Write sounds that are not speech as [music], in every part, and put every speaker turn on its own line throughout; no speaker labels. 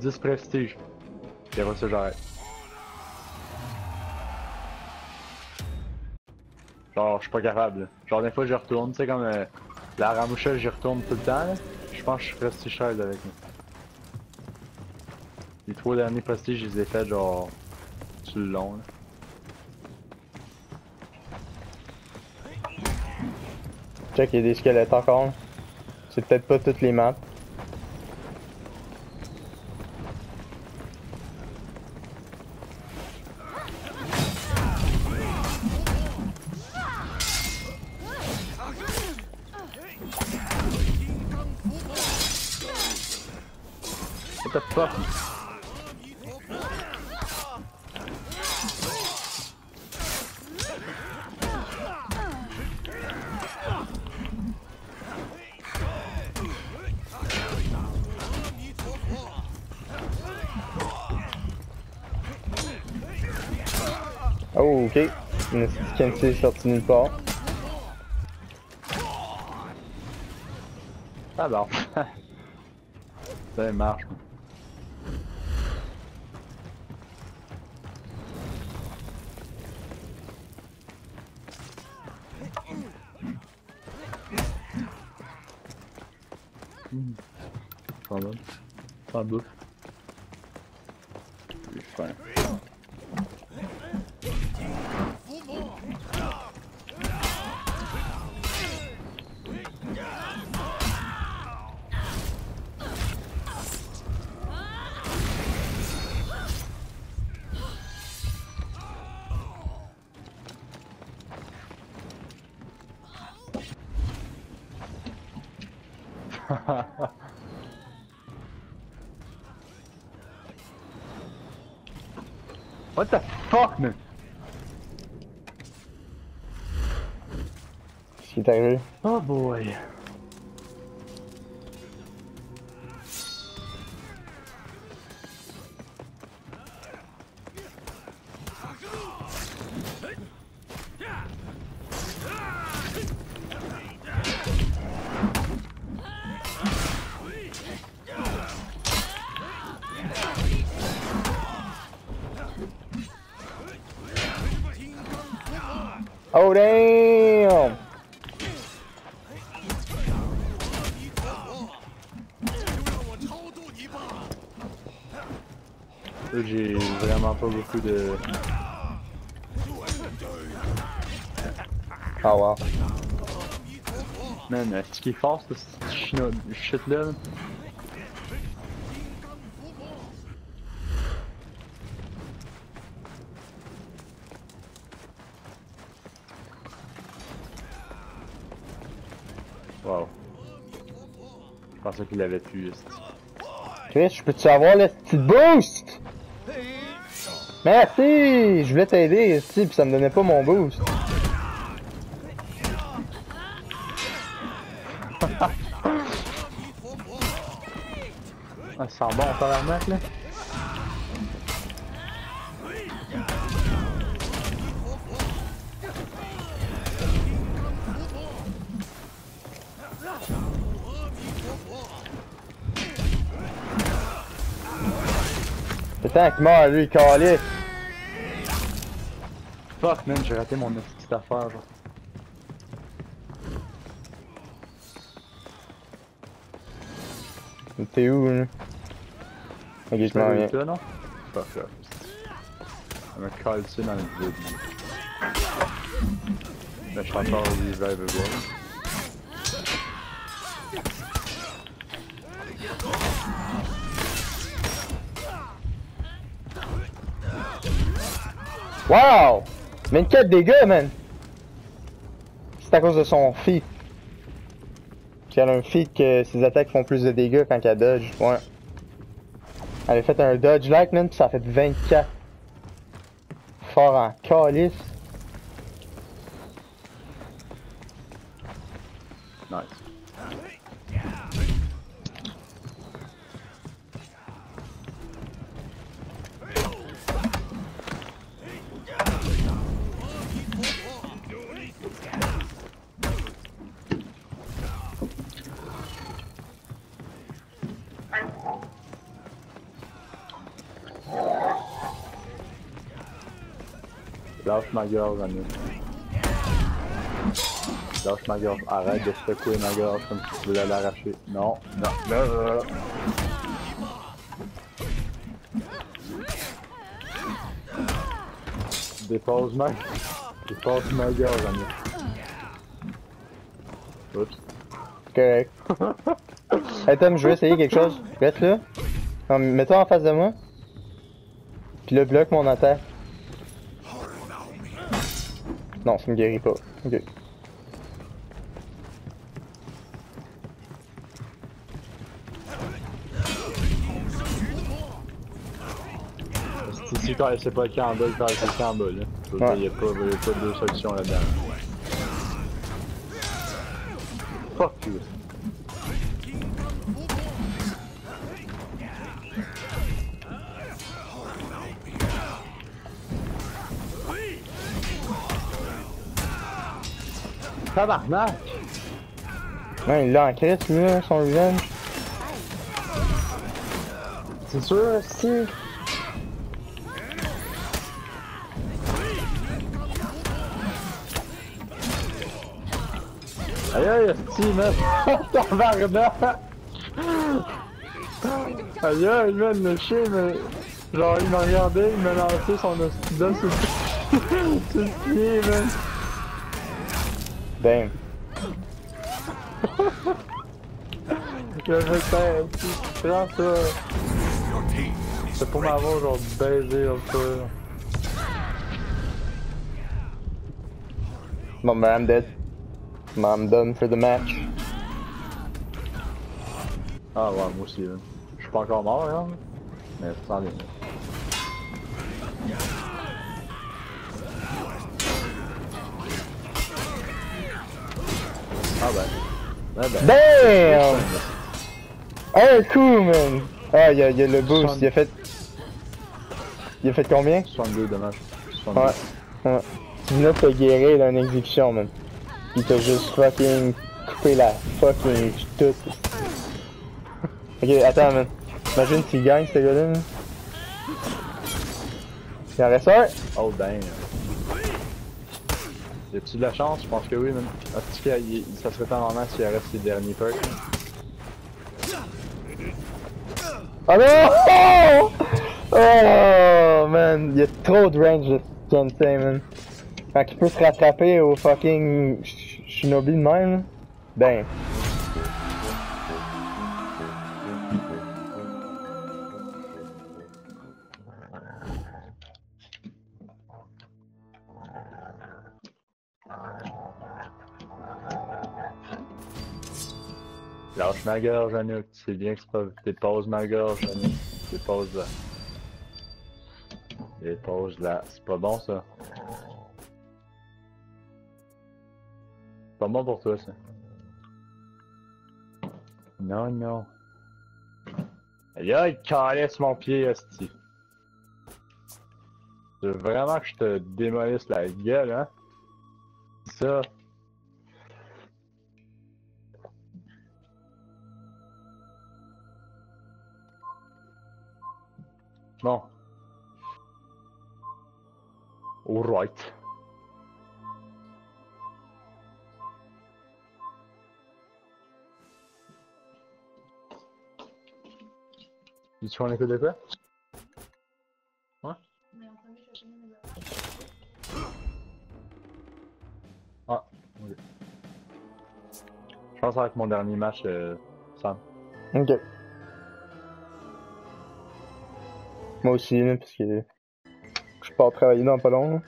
10 prestige. Puis après ça, j'arrête. Genre, je suis pas capable. Genre, des fois, je retourne, tu sais, comme euh, la ramouchelle, j'y retourne tout le temps. Je pense que je suis prestige 16 avec moi. Les trois derniers prestiges, je les ai faits genre sur le long. Là.
Check, il y a des squelettes encore. C'est peut-être pas toutes les maps.
What the fuck?
Oh, ok. Une petite est sortie nulle part.
Ah bon. [laughs] Ça marche. Moi. Hmm. Pas [laughs] What the fuck, man?
Qui?
Oh boy.
Oh damn!
J'ai vraiment pas beaucoup de.
Ah wow.
Man, est-ce qu'il est fort ce chino- shit là? là? Wow. Je pensais qu'il l'avait esti.
Chris, je peux-tu avoir le petit boost? Merci! Je voulais t'aider ici, pis ça me donnait pas mon boost. [laughs]
Ah, ça sent bon, tabarnak là.
C'est temps qu'il meurt, lui, calice.
Fuck man, j'ai raté mon petite affaire genre.
T'es où, là? Ok, je m'en viens.
là, non? Fuck off. On me colle ça dans le vide. Mais je suis encore revive
Wow! 24 dégâts, man! C'est à cause de son feat. Qu'elle a un feat que ses attaques font plus de dégâts quand elle dodge. Ouais. Elle a fait un dodge like, man, pis ça a fait 24. Fort en calice.
Nice. Lâche ma gorge, Annie. Lâche ma gorge. Arrête de secouer ma gorge comme si tu voulais l'arracher. Non, non, non, non, non. Dépose ma... Dépose ma gorge, Annie. Oups.
Correct. hey Tom, je veux essayer quelque chose. Reste là. Mets-toi en face de moi. Puis le bloc mon attaque. Non, ça me guérit pas. Ok.
Si, quand c'est pas le en bas, quand c'est le en dire,
Ouais.
y a pas, deux solutions là-dedans. Fuck you. Tabarnak!
Ouais, il l'a en crise, lui, là, son revenge.
C'est sûr, si. Aïe aïe, si, man! [laughs] Tabarnak! Aïe aïe, man, le chien, mais... Genre, il m'a regardé, il m'a lancé son le sur le pied, man!
Damn.
Il a fait ça, tu prends ça. C'est pour m'avoir, genre, baisé comme ça.
Bon, ben, I'm dead. Bon, I'm done for the match.
Ah ouais, moi aussi, là. Je suis pas Ah ben. Eh ben.
Damn! Un coup, man! Ah, y'a y a le boost, il a fait. Il a fait combien?
62 dommages. 62.
Ouais. ouais. Tu venais de te guérir d'une exécution, man. Il t'a juste fucking coupé la fucking tout. Ok, attends, man. Imagine s'il gagne, ce gars-là, man. Il en reste un?
Oh damn. Y a-tu de la chance? Je pense que oui, man. Est-ce que ça serait pas normal s'il reste ses derniers perks?
Oh non! [laughs] Oh man, il y a trop de range de Kensei, man. Quand il peut se rattraper au fucking sh- Shinobi de même, là. ben.
Lâche ma gorge, Anouk. Tu sais bien que c'est pas. Dépose ma gorge, Anouk. Dépose là. Dépose là. C'est pas bon ça. Pas bon pour toi ça. Non, non. Aïe aïe, mon pied, hostie. Tu veux vraiment que je te démolisse la gueule, hein? Ça. Bon. Alright. Tu qu'on écoute de quoi? Ouais? Ah, ok. Je pense avec mon dernier match, euh, Sam.
Ok. Moi aussi, parce que. Je pars travailler dans pas long.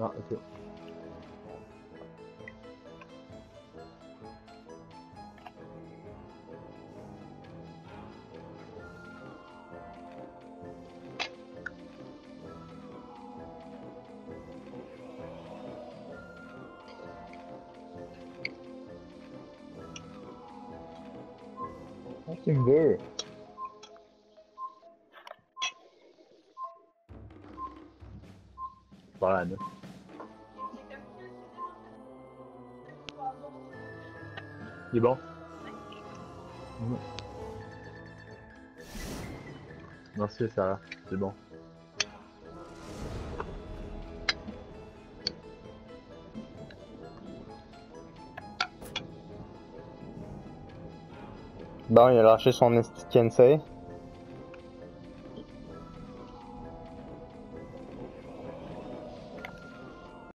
Ah, ok. Fucking beer. Il est bon? Mmh. Merci Sarah, c'est bon.
Bon, il a lâché son esti